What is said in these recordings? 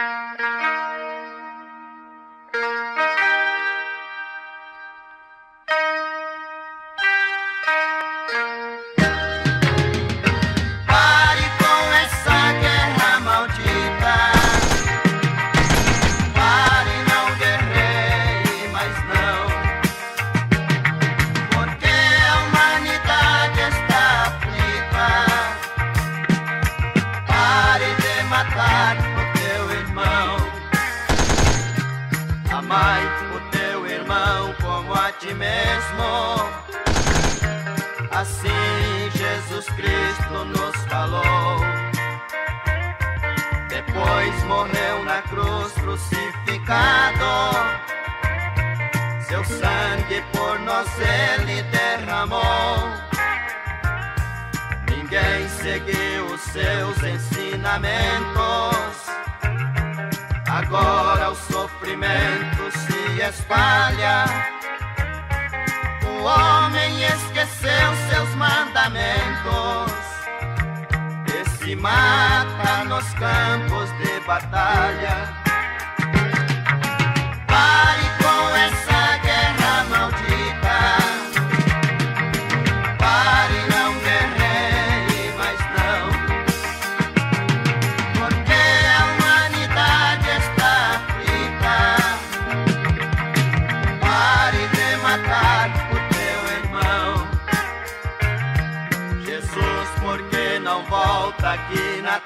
Música Amai o teu irmão como a ti mesmo. Assim Jesus Cristo nos falou. Depois morreu na cruz crucificado. Seu sangue por nós ele derramou. Ninguém seguiu os seus ensinamentos. Agora o se espalha. O homem esqueceu seus mandamentos e se mata nos campos de batalha.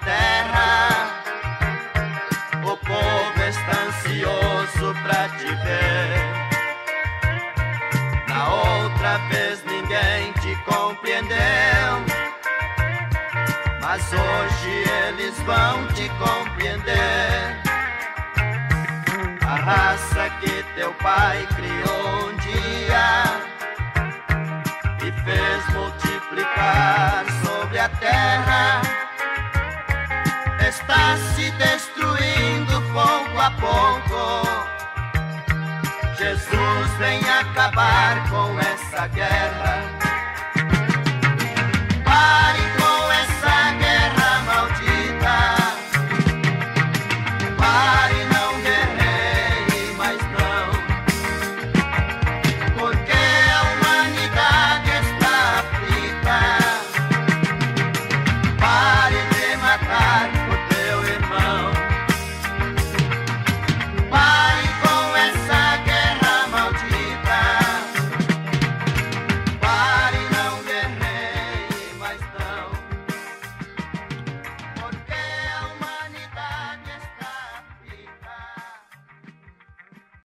Terra. O povo está ansioso pra te ver. Na outra vez ninguém te compreendeu. Mas hoje eles vão te compreender. A raça que teu pai criou um dia vem acabar com essa guerra.